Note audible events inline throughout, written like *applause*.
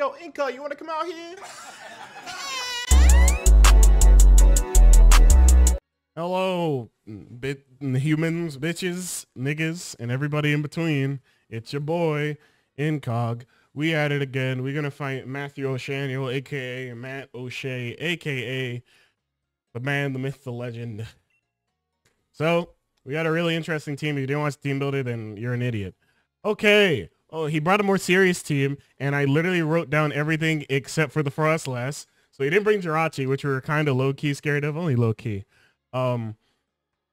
Yo, Inca, you want to come out here? Hello, bit humans, bitches, niggas, and everybody in between. It's your boy, Incog. We at it again. We're gonna fight Matthew O'Shaniel, aka Matt O'Shea, aka the man, the myth, the legend. So we got a really interesting team. If you didn't watch Team Builder, then you're an idiot. Okay. Oh, he brought a more serious team, and I literally wrote down everything except for the Froslass. So he didn't bring Jirachi, which we were kind of low-key scared of, only low-key. Um,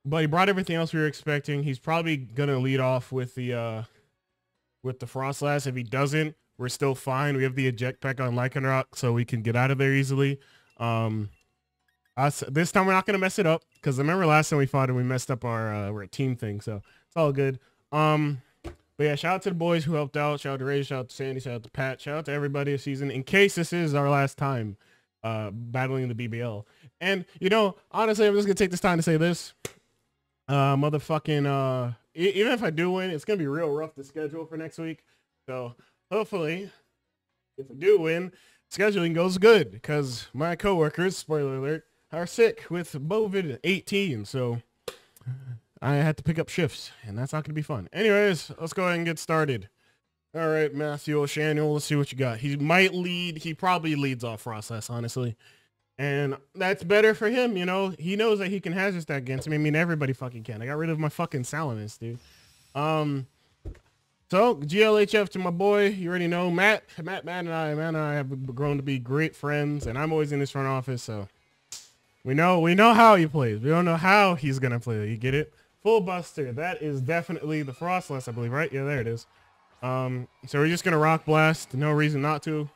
but he brought everything else we were expecting. He's probably going to lead off with the uh, with the Froslass. If he doesn't, we're still fine. We have the eject pack on Lycanroc, so we can get out of there easily. Um, us, this time we're not going to mess it up, because I remember last time we fought and we messed up our, uh, our team thing, so it's all good. Um, but yeah, shout out to the boys who helped out. Shout out to Ray, shout out to Sandy, shout out to Pat, shout out to everybody this season. In case this is our last time uh, battling the BBL. And, you know, honestly, I'm just going to take this time to say this. Uh, motherfucking, uh, e even if I do win, it's going to be real rough to schedule for next week. So hopefully, if I do win, scheduling goes good because my coworkers, spoiler alert, are sick with COVID-18. So I had to pick up shifts, and that's not going to be fun. Anyways, let's go ahead and get started. All right, Matthew O'Shaniel, let's see what you got. He might lead. He probably leads off process, honestly. And that's better for him, you know. He knows that he can hazard that against me. I mean, everybody fucking can. I got rid of my fucking Salamence, dude. Um, so GLHF to my boy. You already know Matt. Matt, Matt, and I, Matt and I have grown to be great friends, and I'm always in his front office, so we know we know how he plays. We don't know how he's gonna play. You get it? Full Buster. That is definitely the Froslass, I believe, right? Yeah, there it is. Um, so we're just going to Rock Blast. No reason not to.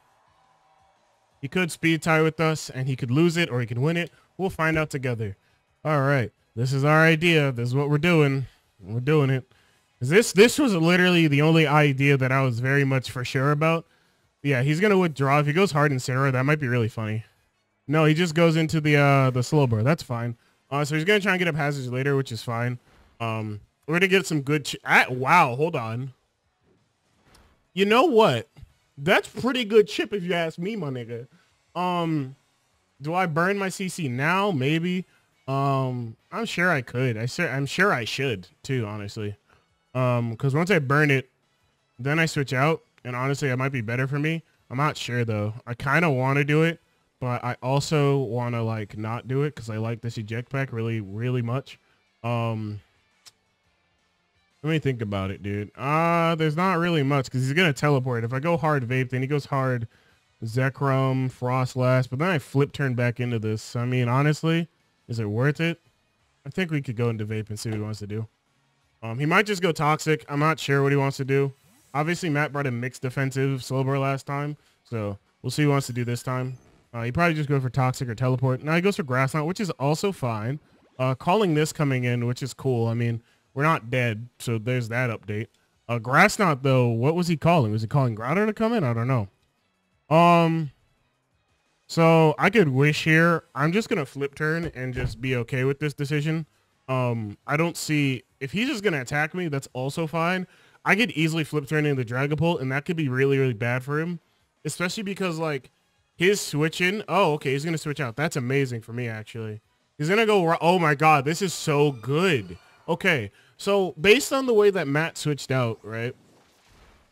He could speed tie with us, and he could lose it, or he could win it. We'll find out together. All right. This is our idea. This is what we're doing. We're doing it. This this was literally the only idea that I was very much for sure about. Yeah, he's going to withdraw. If he goes hard in Incineroar, that might be really funny. No, he just goes into the uh, the Slowbro. That's fine. Uh, so he's going to try and get a passage later, which is fine. Um, we're gonna get some good. Ah, wow, hold on. You know what? That's pretty good chip if you ask me, my nigga. Um, do I burn my CC now? Maybe. Um, I'm sure I could. I sure I'm sure I should too, honestly. Um, because once I burn it, then I switch out, and honestly, it might be better for me. I'm not sure though. I kind of want to do it, but I also want to like not do it because I like this eject pack really, really much. Um, let me think about it, dude. Uh, there's not really much because he's going to teleport. If I go hard vape, then he goes hard Zekrom, Froslass, but then I flip turn back into this. I mean, honestly, is it worth it? I think we could go into vape and see what he wants to do. Um, he might just go toxic. I'm not sure what he wants to do. Obviously, Matt brought a mixed defensive Slowbro last time, so we'll see what he wants to do this time. Uh, he probably just go for toxic or teleport. Now he goes for grass knot, which is also fine. Uh, calling this coming in, which is cool. I mean, we're not dead, so there's that update. Uh, grass knot though, what was he calling? Was he calling Groudon to come in? I don't know. Um, so I could wish here. I'm just gonna flip turn and just be okay with this decision. Um, I don't see if he's just gonna attack me. That's also fine. I could easily flip turn into Dragapult, and that could be really really bad for him, especially because like his switching. Oh, okay, he's gonna switch out. That's amazing for me actually. He's gonna go. Oh my god, this is so good. Okay, so based on the way that Matt switched out, right?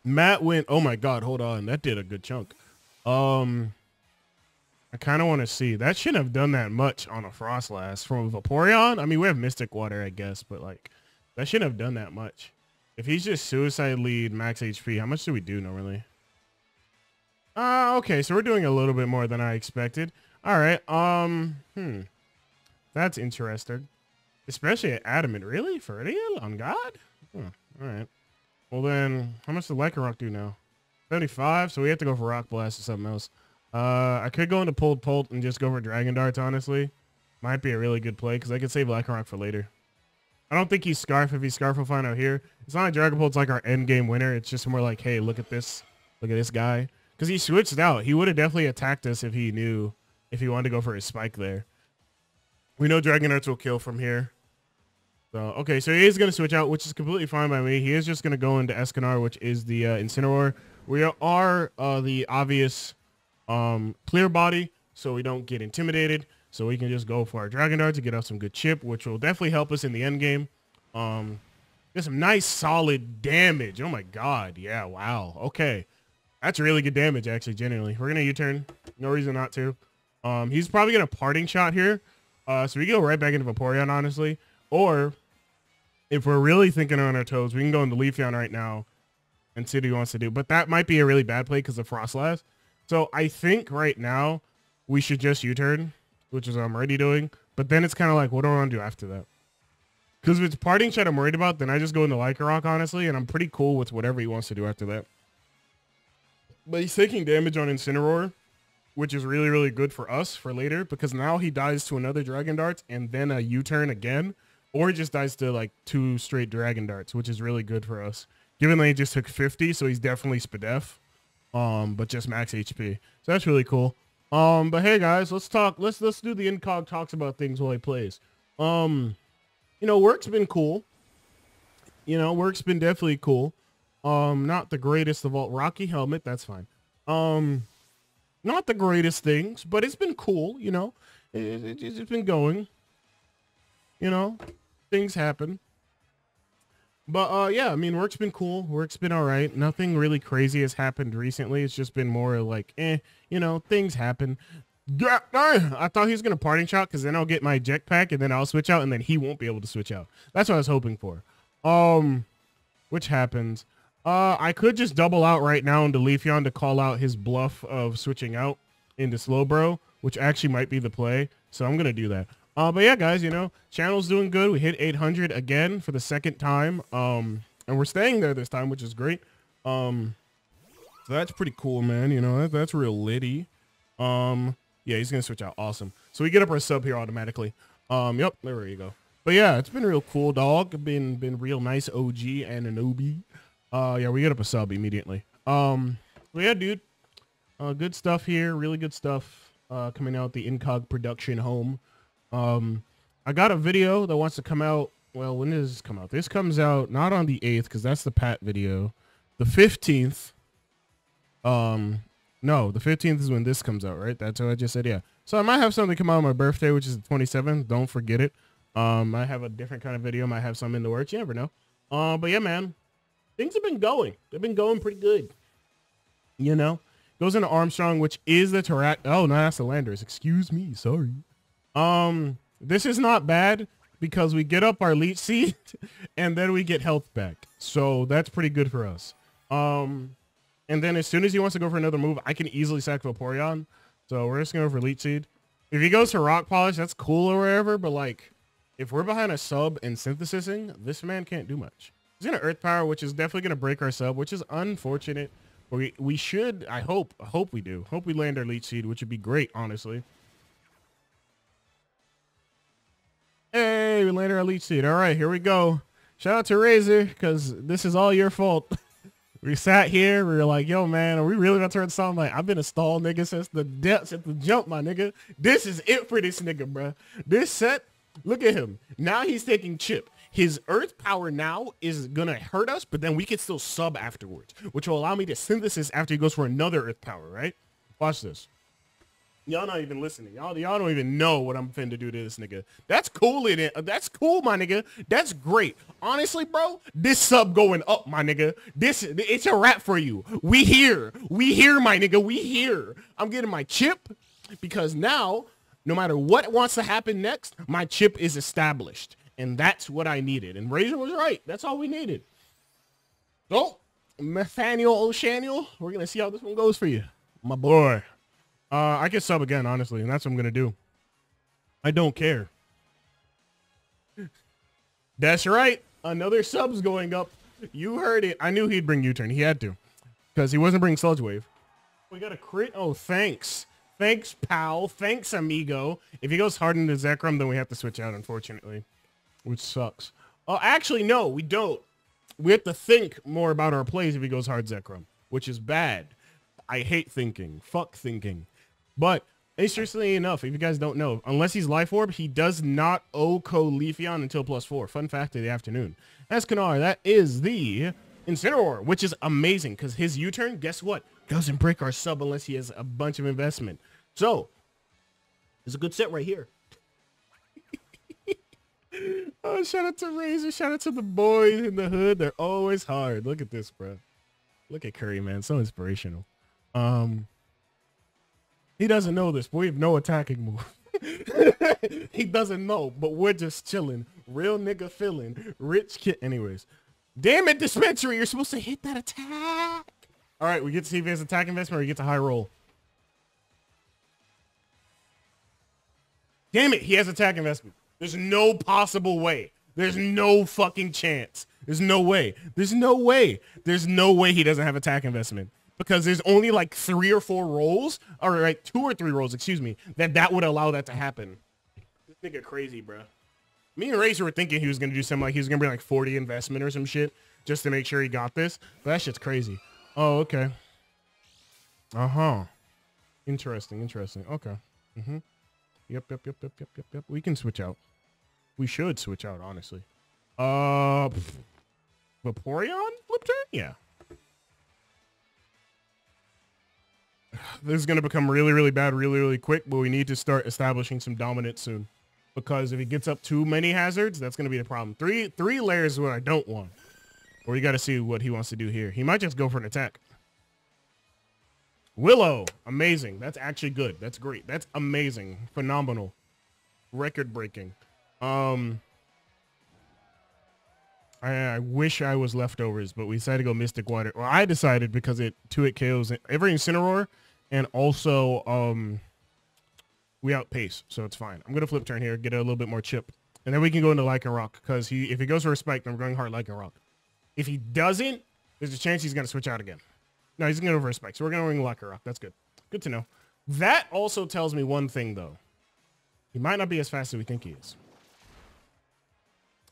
Matt went, oh my God, hold on. That did a good chunk. Um, I kind of want to see. That shouldn't have done that much on a Froslass from Vaporeon. I mean, we have Mystic Water, I guess, but like, that shouldn't have done that much. If he's just Suicide Lead, max HP, how much do we do normally? Uh, okay, so we're doing a little bit more than I expected. All right, um, hmm. That's interesting. Especially at Adamant. Really? For real? On God? Oh, all right. Well then, how much does Lycanroc do now? 75, so we have to go for Rock Blast or something else. Uh, I could go into Pulled Pult and just go for Dragon Darts, honestly. Might be a really good play, because I could save Lycanroc for later. I don't think he's Scarf. If he's Scarf, we'll find out here. It's not like Dragapult's like our end game winner. It's just more like, hey, look at this. Look at this guy. Because he switched out. He would have definitely attacked us if he knew, if he wanted to go for his spike there. We know Dragon Darts will kill from here. So, okay, so he is to switch out, which is completely fine by me. He is just to go into Escanor, which is the uh, Incineroar, We are uh, the obvious um, clear body, so we don't get intimidated. So we can just go for our Dragon Dart to get us some good chip, which will definitely help us in the end game. Um, get some nice solid damage. Oh my god. Yeah, wow. Okay. That's really good damage, actually, genuinely. We're to U-turn. No reason not to. Um, he's probably to parting shot here. Uh, so we go right back into Vaporeon, honestly. Or if we're really thinking on our toes, we can go into Leafeon right now and see what he wants to do. But that might be a really bad play because of Froslass. So I think right now we should just U-turn, which is what I'm already doing. But then it's kind of like, what do I want to do after that? Because if it's parting shot I'm worried about, then I just go into Lycanroc, honestly, and I'm pretty cool with whatever he wants to do after that. But he's taking damage on Incineroar, which is really, really good for us for later, because now he dies to another Dragon Dart and then a U-turn again, or he just dies to like two straight Dragon Darts, which is really good for us. Given that he just took 50, so he's definitely Spadef, um, but just max HP. So that's really cool. Um, but hey guys, let's talk. Let's let's do the incog talks about things while he plays. Um, you know, work's been cool. You know, work's been definitely cool. Um, not the greatest of all. Rocky helmet, that's fine. Um, not the greatest things, but it's been cool. You know, it, it, it's been going. You know, things happen. But uh, yeah, I mean, work's been cool. Work's been all right. Nothing really crazy has happened recently. It's just been more like, eh, you know, things happen. I thought he was gonna parting shot because then I'll get my jetpack and then I'll switch out and then he won't be able to switch out. That's what I was hoping for. Um, which happens. Uh, I could just double out right now into Leafeon to call out his bluff of switching out into Slowbro, which actually might be the play. So I'm gonna do that. Uh, but yeah, guys, you know, channel's doing good. We hit 800 again for the second time. Um, and we're staying there this time, which is great. Um, so that's pretty cool, man. You know, that, that's real litty. Um, yeah, he's gonna switch out. Awesome. So we get up our sub here automatically. Um, yep, there you go. But yeah, it's been real cool, dog. Been been real nice OG and an OB. Uh, yeah, we get up a sub immediately. Um, but yeah, dude. Uh, good stuff here. Really good stuff. Uh, coming out the Incog production home. Um, I got a video that wants to come out. Well, when does this come out? This comes out not on the 8th because that's the Pat video. The 15th. Um, no, the 15th is when this comes out, right? That's what I just said. Yeah. So I might have something come out on my birthday, which is the 27th. Don't forget it. Um, I have a different kind of video. Might have some in the works. You never know. Uh, but yeah, man, things have been going. They've been going pretty good. You know, goes into Armstrong, which is the Tarak. Oh, no, that's the Landers. Excuse me. Sorry. Um, this is not bad because we get up our leech seed *laughs* and then we get health back. So that's pretty good for us. Um, and then as soon as he wants to go for another move, I can easily sack Vaporeon. So we're just going to go for Leech Seed. If he goes to Rock Polish, that's cool or whatever. but like, if we're behind a sub and synthesizing, this man can't do much. He's going to Earth Power, which is definitely going to break our sub, which is unfortunate. We, we should, I hope, I hope we do. Hope we land our Leech Seed, which would be great, honestly. Hey, we landed our Leech Seed. All right, here we go. Shout out to Razor, because this is all your fault. *laughs* we sat here. We were like, yo, man, are we really to turn something? Like, I've been a stall nigga since the depths at the jump, my nigga. This is it for this nigga, bro. This set, look at him. Now he's taking chip. His earth power now is going to hurt us, but then we can still sub afterwards, which will allow me to synthesis after he goes for another earth power, right? Watch this. Y'all not even listening. Y'all, y'all don't even know what I'm finna do to this nigga. That's cool in it. That's cool, my nigga. That's great. Honestly, bro, this sub going up, my nigga. This, it's a wrap for you. We here. We here, my nigga. We here. I'm getting my chip because now, no matter what wants to happen next, my chip is established. And that's what I needed. And Razor was right. That's all we needed. So, Nathaniel O'Shaniel, we're going to see how this one goes for you. My boy. Uh, I can sub again, honestly, and that's what I'm gonna do. I don't care. *laughs* That's right. Another sub's going up. You heard it. I knew he'd bring U-turn. He had to. Because he wasn't bringing Sludge Wave. We got a crit. Oh, thanks. Thanks, pal. Thanks, amigo. If he goes hard into Zekrom, then we have to switch out, unfortunately. Which sucks. Oh, actually, no, we don't. We have to think more about our plays if he goes hard Zekrom, which is bad. I hate thinking. Fuck thinking. But interestingly enough, if you guys don't know, unless he's Life Orb, he does not OHKO Leafeon until plus four. Fun fact of the afternoon. That's Escanor, that is the Incineroar, which is amazing because his U-turn, guess what? Doesn't break our sub unless he has a bunch of investment. So, it's a good set right here. *laughs* oh, shout out to Razor. Shout out to the boys in the hood. They're always hard. Look at this, bro. Look at Curry, man. So inspirational. Um, he doesn't know this, but we have no attacking move. *laughs* he doesn't know, but we're just chilling. Real nigga feeling. Rich kid. Anyways. Damn it, dispensary. You're supposed to hit that attack. All right, we get to see if he has attack investment or he gets a high roll. Damn it, he has attack investment. There's no possible way. There's no fucking chance. There's no way. There's no way. There's no way he doesn't have attack investment because there's only like three or four rolls, or like two or three rolls, excuse me, that that would allow that to happen. This nigga crazy, bro. Me and Razor were thinking he was gonna do something like he was gonna bring like 40 investment or some shit just to make sure he got this, but that shit's crazy. Oh, okay. Uh huh. Interesting. Interesting. Okay. Mm-hmm. Yep. Yep. Yep. Yep. Yep. Yep. Yep. We can switch out. We should switch out, honestly. Uh, Vaporeon flip turn? Yeah. This is going to become really, really bad really, really quick, but we need to start establishing some dominance soon. Because if he gets up too many hazards, that's going to be the problem. Three three layers is what I don't want. Or you got to see what he wants to do here. He might just go for an attack. Willow. Amazing. That's actually good. That's great. That's amazing. Phenomenal. Record breaking. Um, I, I, wish I was leftovers, but we decided to go Mystic Water. Well, I decided because it two it KOs every Incineroar, and also um, we outpace, so it's fine. I'm gonna flip turn here, get a little bit more chip, and then we can go into Lycanroc because he if he goes for a spike, then we're going hard Lycanroc. If he doesn't, there's a chance he's gonna switch out again. No, he's gonna go for a spike, so we're gonna ring Lycanroc. That's good. Good to know. That also tells me one thing though. He might not be as fast as we think he is.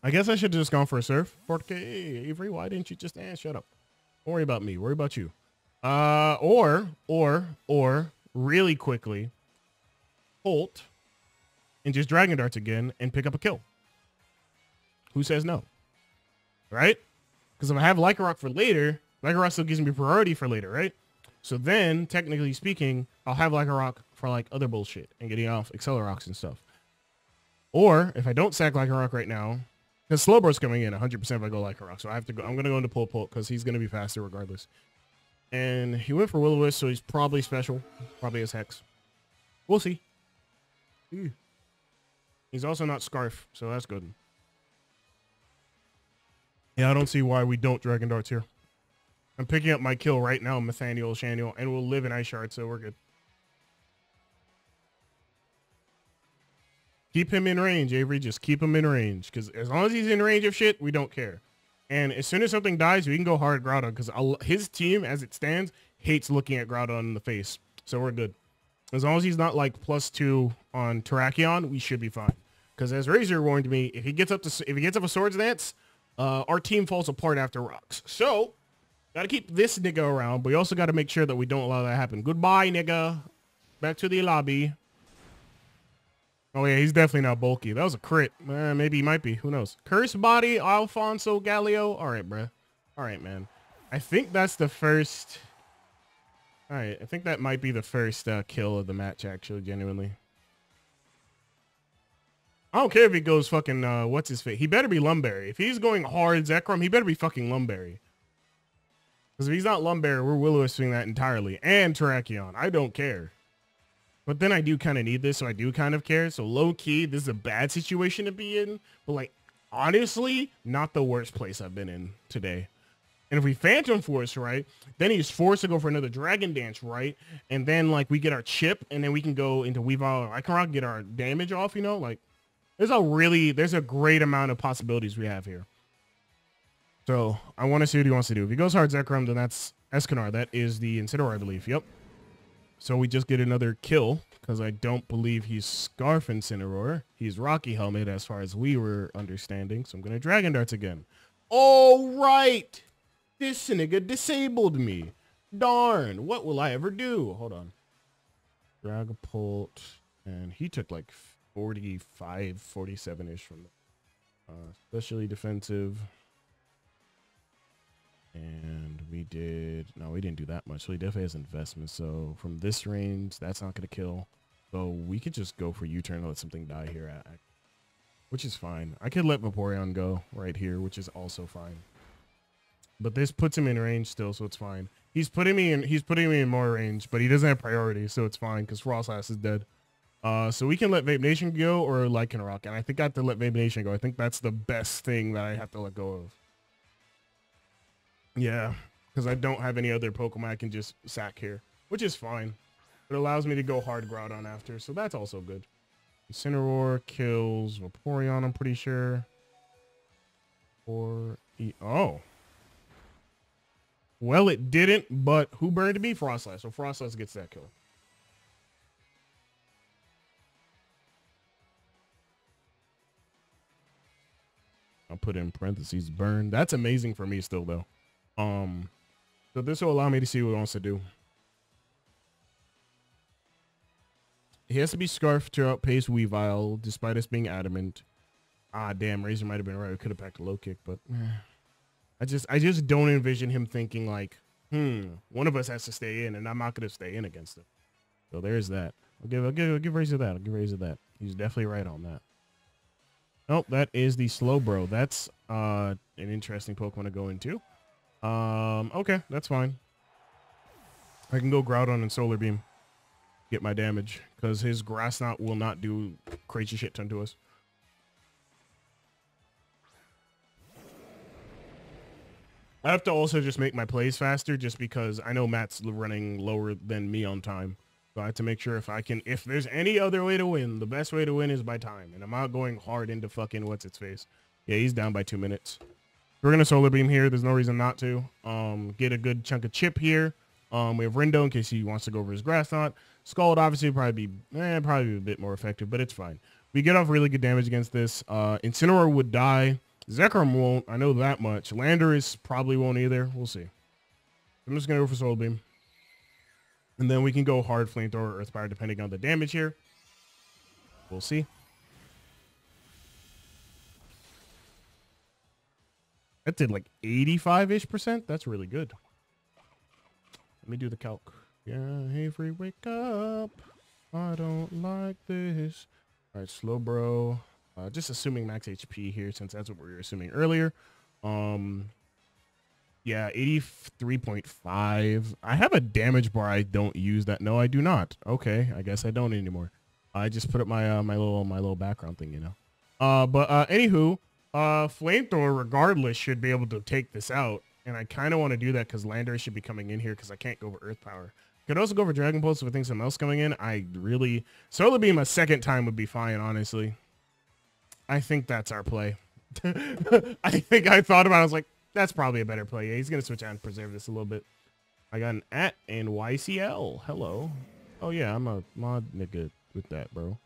I guess I should have just gone for a surf. Porque Avery, why didn't you just eh, shut up? Don't worry about me. Worry about you. Uh, or, or, or, really quickly, Holt and just Dragon Darts again and pick up a kill. Who says no? Right? Because if I have Lycanroc for later, Lycanroc still gives me priority for later, right? So then, technically speaking, I'll have Lycanroc for like other bullshit and getting off Accelerocks and stuff. Or if I don't sack Lycanroc right now, because Slowbro's coming in 100% if I go Lycanroc. So I have to go. I'm going to go into Pulpult because he's going to be faster regardless. And he went for will so he's probably special. Probably as Hex. We'll see. He's also not Scarf, so that's good. Yeah, I don't see why we don't Dragon Darts here. I'm picking up my kill right now, Nathaniel Shaniel, and we'll live in Ice Shard, so we're good. Keep him in range, Avery. Just keep him in range. Because as long as he's in range of shit, we don't care. And as soon as something dies, we can go hard Groudon. Because his team, as it stands, hates looking at Groudon in the face. So we're good. As long as he's not like plus two on Terrakion, we should be fine. Because as Razor warned me, if he gets up to if he gets up a Swords Dance, uh, our team falls apart after rocks. So got to keep this nigga around, but we also got to make sure that we don't allow that to happen. Goodbye, nigga. Back to the lobby. Oh yeah, he's definitely not bulky. That was a crit. Uh, maybe he might be. Who knows? Curse body, Alfonso Galio. All right, bruh. All right, man. I think that's the first. All right, I think that might be the first uh, kill of the match. Actually, genuinely. I don't care if he goes fucking. Uh, what's his face? He better be Lum Berry. If he's going hard Zekrom, he better be fucking Lum Berry. Because if he's not Lum Berry, we're will swing that entirely. And Terrakion. I don't care. But then I do kind of need this, so I do kind of care. So low key, this is a bad situation to be in. But like, honestly, not the worst place I've been in today. And if we Phantom Force, right, then he's forced to go for another Dragon Dance, right? And then like we get our chip, and then we can go into Weavile or Lycanroc, get our damage off, you know? Like, there's a really, there's a great amount of possibilities we have here. So I want to see what he wants to do. If he goes hard Zekrom, then that's Escanor. That is the Incineroar, I believe. Yep. So we just get another kill because I don't believe he's Scarf Incineroar. He's Rocky Helmet as far as we were understanding. So I'm going to Dragon Darts again. All right. This nigga disabled me. Darn. What will I ever do? Hold on. Dragapult. And he took like 45, 47-ish from uh, especially defensive. And we did, no, we didn't do that much. So he definitely has investment. So from this range, that's not to kill. So we could just go for U-turn and let something die here, at, which is fine. I could let Vaporeon go right here, which is also fine. But this puts him in range still, so it's fine. He's putting me in. He's putting me in more range, but he doesn't have priority, so it's fine because Froslass is dead. Uh, so we can let Vape Nation go or Lycanroc, and I think I have to let Vape Nation go. I think that's the best thing that I have to let go of. Yeah, because I don't have any other Pokemon I can just sack here, which is fine. It allows me to go hard Groudon after, so that's also good. Incineroar kills Vaporeon, I'm pretty sure. Or e oh. Well, it didn't, but who burned me? Froslass. So Froslass gets that kill. I'll put in parentheses burn. That's amazing for me still though. Um, so this will allow me to see what he wants to do. He has to be Scarf to outpace Weavile, despite us being adamant. Ah, damn, Razor might have been right. We could have packed a low kick, but eh. I just I just don't envision him thinking like, hmm, one of us has to stay in, and I'm not gonna stay in against him. So there's that. I'll give I'll give I'll give Razor that. I'll give Razor that. He's definitely right on that. Nope, that is the Slowbro. That's uh an interesting Pokemon to go into. Um, okay, that's fine. I can go Groudon and Solar Beam. Get my damage. Because his Grass Knot will not do crazy shit ton to us. I have to also just make my plays faster just because I know Matt's running lower than me on time. So I have to make sure if I can, if there's any other way to win, the best way to win is by time. And I'm not going hard into fucking what's its face. Yeah, he's down by two minutes. We're going to solar beam here. There's no reason not to. Um, get a good chunk of chip here. Um, we have Rindo in case he wants to go over his grass knot. Scald obviously probably be, eh, probably be a bit more effective, but it's fine. We get off really good damage against this. Uh, Incineroar would die. Zekrom won't. I know that much. Landorus probably won't either. We'll see. I'm just going to go for Solar Beam. And then we can go hard Flamethrower or Earthfire depending on the damage here. We'll see. That did like 85-ish percent. That's really good. Let me do the calc. Yeah, Avery, wake up. I don't like this. All right, slow bro. Uh, just assuming max HP here since that's what we were assuming earlier. Um, yeah, 83.5. I have a damage bar. I don't use that. No, I do not. Okay, I guess I don't anymore. I just put up my uh, my little my little background thing, you know. Uh, but uh, anywho, uh, flamethrower regardless should be able to take this out, and I kind of want to do that because Lander should be coming in here because I can't go for Earth Power. Could also go for Dragon Pulse if I think something else coming in. I really Solar Beam a second time would be fine, honestly. I think that's our play. *laughs* I think I thought about it. I was like, that's probably a better play. Yeah, he's going to switch out and preserve this a little bit. I got an at and YCL. Hello. Oh, yeah, I'm a mod nigga with that, bro.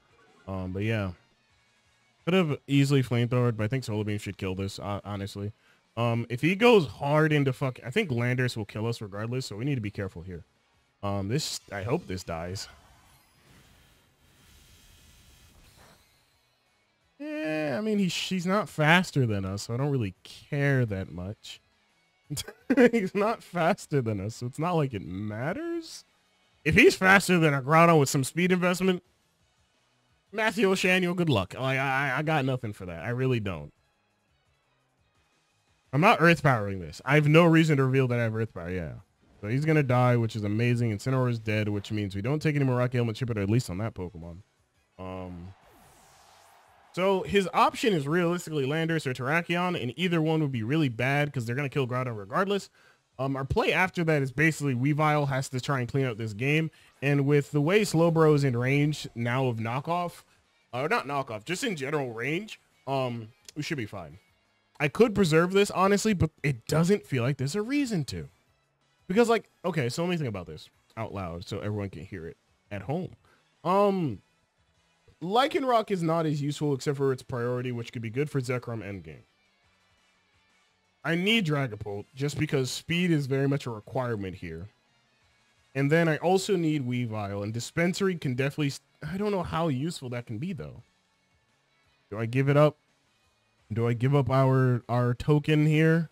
Um, but yeah. Could have easily flamethrowered, but I think Solar Beam should kill this, uh, honestly. Um, if he goes hard into fuck, I think Landorus will kill us regardless, so we need to be careful here. Um, this, I hope this dies. Yeah, I mean, he, she's not faster than us, so I don't really care that much. *laughs* he's not faster than us, so it's not like it matters. If he's faster than a Groudon with some speed investment, Matthew O'Shaniel, good luck. Like, I, I got nothing for that. I really don't. I'm not earth powering this. I have no reason to reveal that I have earth power. Yeah. So he's going to die, which is amazing. And Incineroar is dead, which means we don't take any more Rocky Helmet Chip, at least on that Pokemon. Um, so his option is realistically Landorus or Terrakion, and either one would be really bad because they're going to kill Groudon regardless. Um, our play after that is basically Weavile has to try and clean up this game. And with the way Slowbro is in range now of knockoff, or not knockoff, just in general range, um, we should be fine. I could preserve this, honestly, but it doesn't feel like there's a reason to. Because, like, okay, so let me think about this out loud so everyone can hear it at home. Um, Lycanroc is not as useful except for its priority, which could be good for Zekrom endgame. I need Dragapult just because speed is very much a requirement here. And then I also need Weavile, and Dispensary can definitely... I don't know how useful that can be, though. Do I give it up? Do I give up our, our token here?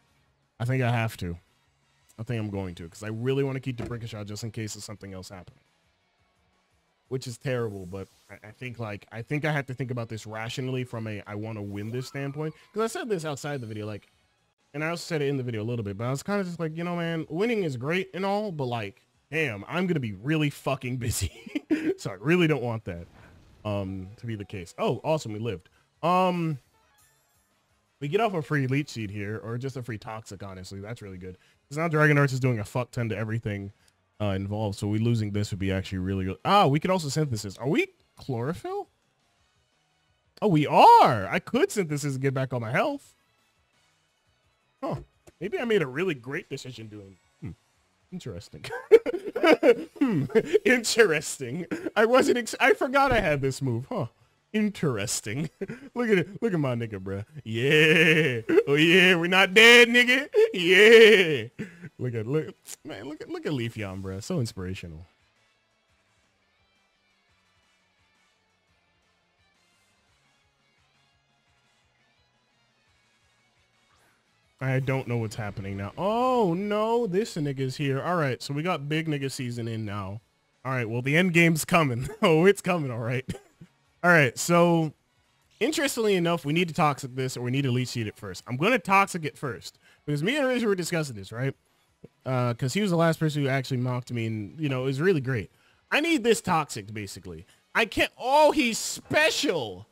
I think I have to. I think I'm going to because I really want to keep the Brickashot just in case of something else happening. Which is terrible, but I, I think like I think I have to think about this rationally from a I want to win this standpoint. Because I said this outside the video, like, and I also said it in the video a little bit, but I was kind of just like, you know, man, winning is great and all, but like, damn, I'm gonna be really fucking busy, *laughs* so I really don't want that um to be the case. Oh, awesome, we lived. Um, we get off a free leech seed here, or just a free toxic, honestly. That's really good. Because now Dragon Darts is doing a fuck ton to everything uh, involved, so we losing this would be actually really good. Ah, we could also synthesis. Are we chlorophyll? Oh, we are. I could synthesis and get back on my health. Oh, maybe I made a really great decision doing. Hmm. Interesting. *laughs* hmm. Interesting. I wasn't. I forgot I had this move. Huh interesting. *laughs* look at it. Look at my nigga, bro. Yeah. Oh yeah, we're not dead, nigga. Yeah. Look at look man, look at look at Leafeon, bro. So inspirational. I don't know what's happening now. Oh no, this nigga's here. All right, so we got big nigga season in now. All right, well the end game's coming. *laughs* oh, it's coming. All right. *laughs* All right, so interestingly enough, we need to toxic this or we need to leech seed it first. I'm going to toxic it first because me and Razor were discussing this, right? Uh, Because uh, he was the last person who actually mocked me and, you know, it was really great. I need this toxic, basically. I can't. Oh, he's special.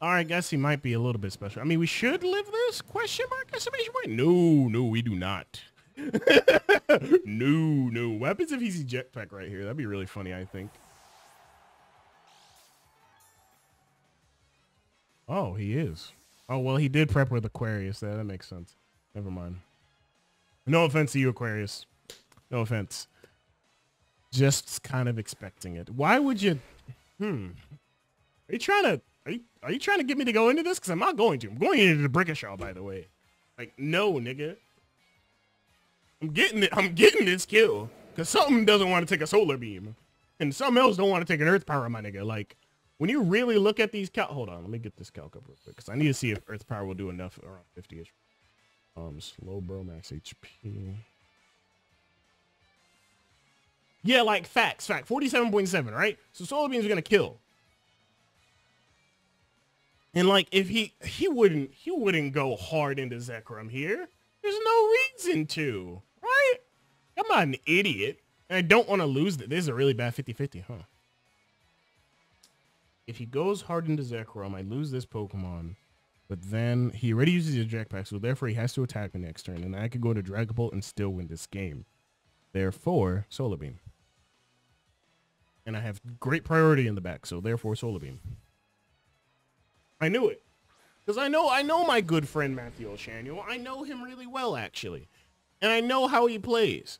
All right, guess he might be a little bit special. I mean, we should live this? Question mark? Exclamation point? No, no, we do not. *laughs* no, no. What happens if he's a jetpack right here? That'd be really funny, I think. Oh, he is. Oh, well, he did prep with Aquarius. That makes sense. Never mind. No offense to you, Aquarius. No offense. Just kind of expecting it. Why would you... Hmm. Are you trying to... Are you, are you trying to get me to go into this? Because I'm not going to. I'm going into the Brickashaw, by the way. Like, no, nigga. I'm getting it. I'm getting this kill. Because something doesn't want to take a solar beam. And something else don't want to take an earth power, my nigga. Like, when you really look at these cal, hold on, let me get this calc up real quick because I need to see if Earth Power will do enough around 50ish. Um, slow bro, max HP. Yeah, like facts, fact, 47.7, right? So solar beams are gonna kill. And like, if he he wouldn't he wouldn't go hard into Zekrom here. There's no reason to, right? I'm not an idiot. And I don't want to lose this. Is a really bad 50-50, huh? if he goes hard into Zekrom, I lose this Pokemon. But then he already uses his Jetpack, so therefore he has to attack me next turn. And I could go to Dragapult and still win this game. Therefore, Solar Beam. And I have great priority in the back, so therefore Solar Beam. I knew it. Because I know I know my good friend Matthew O'Shaniel. I know him really well, actually. And I know how he plays.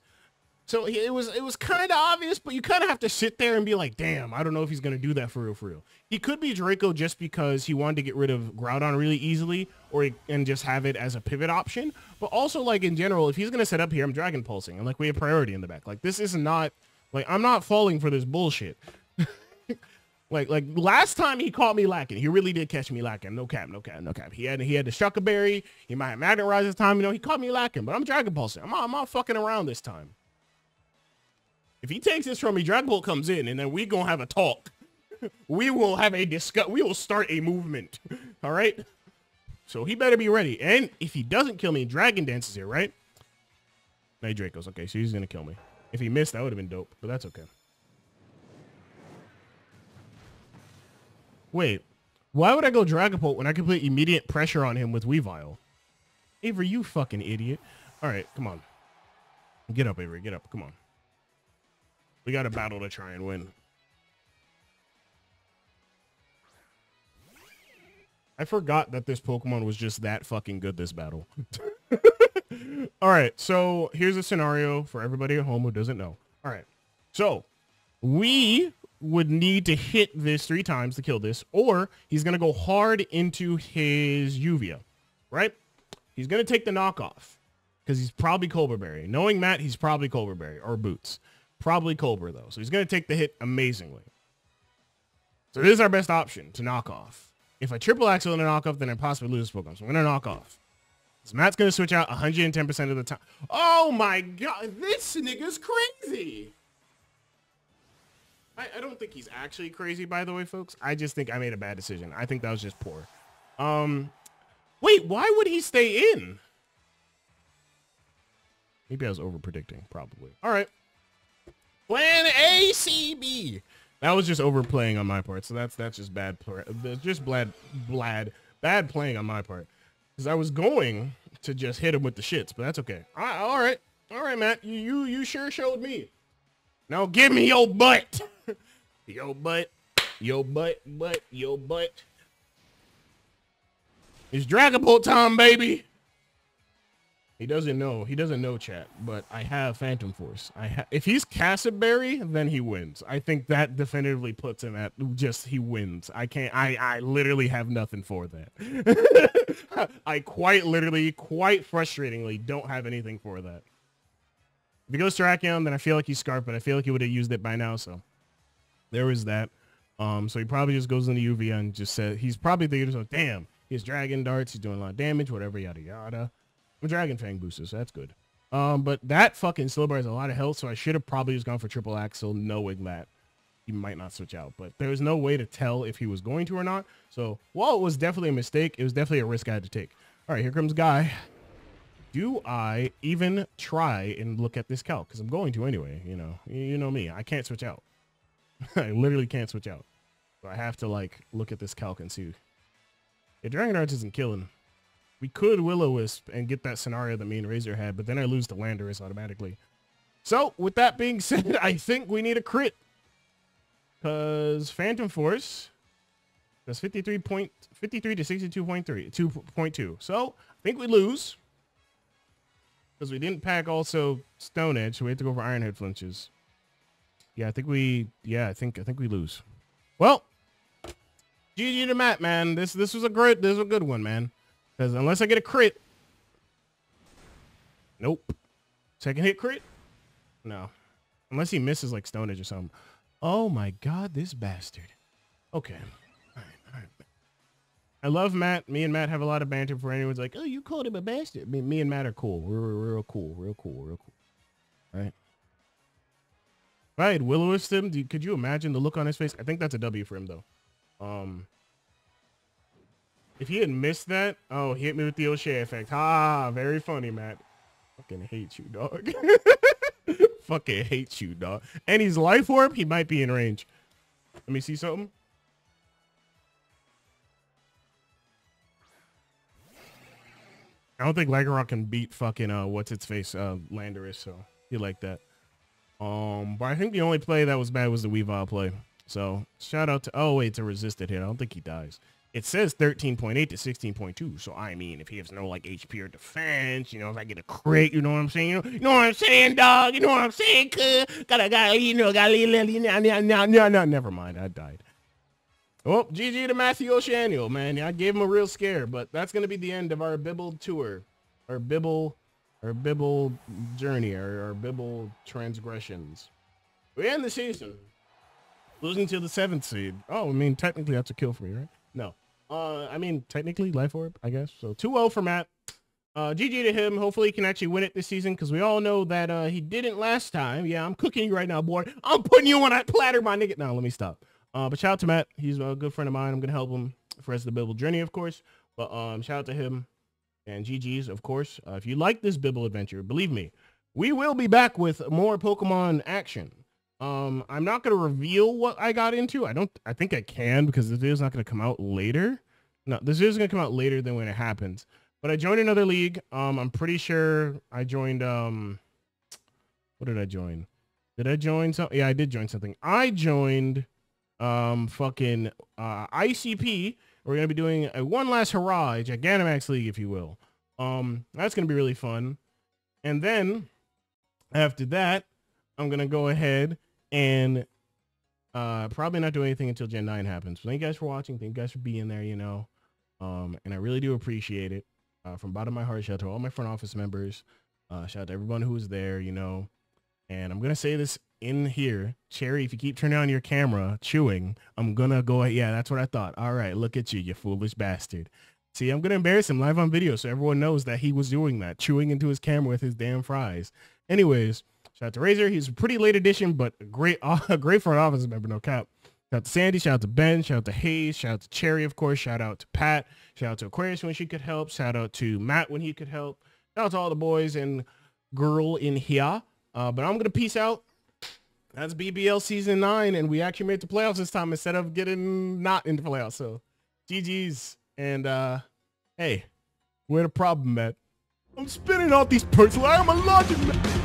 So it was it was kind of obvious, but you kind of have to sit there and be like, damn, I don't know if he's going to do that for real, for real. He could be Draco just because he wanted to get rid of Groudon really easily or and just have it as a pivot option. But also like in general, if he's going to set up here, I'm Dragon Pulsing and like we have priority in the back. Like this is not like I'm not falling for this bullshit. Like like last time he caught me lacking. He really did catch me lacking. No cap, no cap, no cap. He had he had the Shuca Berry. He might have Magnet Rise this time. You know, he caught me lacking, but I'm Dragon Pulsing. I'm not, I'm not fucking around this time. If he takes this from me, Dragon Ball comes in, and then we gonna have a talk. *laughs* we will have a discuss. We will start a movement. *laughs* All right. So he better be ready. And if he doesn't kill me, Dragon Dance is here, right? Night Draco's okay. So he's gonna kill me. If he missed, that would have been dope, but that's okay. Wait, why would I go Dragapult when I can put immediate pressure on him with Weavile? Avery, you fucking idiot. All right, come on. Get up, Avery. Get up. Come on. We got a battle to try and win. I forgot that this Pokemon was just that fucking good this battle. *laughs* All right, so here's a scenario for everybody at home who doesn't know. All right, so we would need to hit this three times to kill this, or he's going to go hard into his Uvia, right? He's going to take the knockoff because he's probably Colbur Berry. Knowing Matt, he's probably Colbur Berry or Boots. Probably Colbur, though. So he's going to take the hit amazingly. So this is our best option to knock off. If I triple axel and a knock off, then I possibly lose this Pokemon. So I'm going to knock off. Because Matt's going to switch out 110% of the time. Oh my god, this nigga's crazy. I, I don't think he's actually crazy, by the way, folks. I just think I made a bad decision. I think that was just poor. Um, wait, why would he stay in? Maybe I was over predicting, probably. All right. Plan ACB. That was just overplaying on my part. So that's that's just bad. Just bad, bad, bad playing on my part. Because I was going to just hit him with the shits, but that's okay. All right, all right, all right, Matt. You you you sure showed me. Now give me your butt. *laughs* your butt. Your butt. Butt. Your butt. It's Dragon Ball time, baby. He doesn't know. He doesn't know chat, but I have Phantom Force. I ha if he's Kasib Berry, then he wins. I think that definitively puts him at just he wins. I can't. I I literally have nothing for that. *laughs* I quite literally, quite frustratingly, don't have anything for that. If he goes Terrakion, then I feel like he's Scarf, but I feel like he would have used it by now. So there was that. Um, so he probably just goes into UV and just said he's probably thinking, so damn, he's Dragon Darts, he's doing a lot of damage, whatever, yada yada. Dragon Fang booster, so that's good. Um, but that fucking Slowbro has a lot of health, so I should have probably just gone for triple axel, knowing that he might not switch out. But there was no way to tell if he was going to or not. So while it was definitely a mistake, it was definitely a risk I had to take. All right, here comes Guy. Do I even try and look at this calc? Because I'm going to anyway, you know. You know me. I can't switch out. *laughs* I literally can't switch out. So I have to, like, look at this calc and see. Yeah, Dragon Darts isn't killing. We could Will-O-Wisp and get that scenario that me and Razor had, but then I lose to Landorus automatically. So, with that being *laughs* said, I think we need a crit. Because Phantom Force does 53, point, 53 to 62.3, 2.2. So, I think we lose. Because we didn't pack also Stone Edge, so we have to go for Iron Head flinches. Yeah, I think we, yeah, I think, I think we lose. Well, GG to Matt, man. This, this was a great, this was a good one, man. Because unless I get a crit. Nope. Second hit crit? No. Unless he misses like Stone Edge or something. Oh my god, this bastard. Okay. I love Matt. Me and Matt have a lot of banter for anyone's like, oh, you called him a bastard. Me, me and Matt are cool. We're, we're real cool. Real cool. Real cool. All right. If I had will him, could you imagine the look on his face? I think that's a W for him, though. Um, if he had missed that, oh, hit me with the O'Shea effect. Ha, very funny, Matt. Fucking hate you, dog. *laughs* Fucking hate you, dog. And he's life orb, he might be in range. Let me see something. I don't think Lycanroc can beat fucking uh what's its face uh Landorus, so he like that. Um, but I think the only play that was bad was the Weavile play. So shout out to oh wait, it's a resisted hit. I don't think he dies it says 13.8 to 16.2. So, I mean, if he has no, like, HP or defense, you know, if I get a crit, you know what I'm saying? You know, you know what I'm saying, dog? You know what I'm saying, cuz? Gotta, gotta, you know, gotta, no, no, no, no, never mind. I died. Oh, GG to Matthew O'Shaniel, man. I gave him a real scare, but that's going to be the end of our Bibble tour. Our Bibble, our Bibble journey, our, our Bibble transgressions. We end the season. Losing to the seventh seed. Oh, I mean, technically that's a kill for me, right? No. Uh, I mean, technically, Life Orb, I guess. So 2-0 for Matt. Uh, GG to him. Hopefully he can actually win it this season because we all know that uh, he didn't last time. Yeah, I'm cooking you right now, boy. I'm putting you on that platter, my nigga. Now, let me stop. Uh, but shout out to Matt. He's a good friend of mine. I'm going to help him for of the Bibble journey, of course. But um, shout out to him and GG's, of course. Uh, if you like this Bibble adventure, believe me, we will be back with more Pokemon action. Um, I'm not going to reveal what I got into. I don't, I think I can because the is not going to come out later. No, this is going to come out later than when it happens. But I joined another league. Um, I'm pretty sure I joined, um, what did I join? Did I join something? Yeah, I did join something. I joined, um, fucking, uh, ICP. We're to be doing a one last hurrah, a Gigantamax League, if you will. Um, that's to be really fun. And then after that, I'm to go ahead and uh, probably not do anything until Gen 9 happens. thank you guys for watching. Thank you guys for being there, you know. Um, and I really do appreciate it. Uh, from bottom of my heart, shout out to all my front office members. Uh, shout out to everyone who was there, you know. And I'm to say this in here. Cherry, if you keep turning on your camera chewing, I'm to go, yeah, that's what I thought. All right, look at you, you foolish bastard. See, I'm gonna embarrass him live on video so everyone knows that he was doing that, chewing into his camera with his damn fries. Anyways, shout out to Razor. He's a pretty late addition, but a great, *laughs* a great front office member, no cap. Shout out to Sandy, shout out to Ben, shout out to Hayes, shout out to Cherry, of course, shout out to Pat, shout out to Aquarius when she could help, shout out to Matt when he could help, shout out to all the boys and girl in here. Uh, but I'm gonna peace out. That's BBL season nine, and we actually made the playoffs this time instead of getting not into playoffs. So GG's. And uh hey, where the problem at? I'm spinning all these perks. I'm a logic man.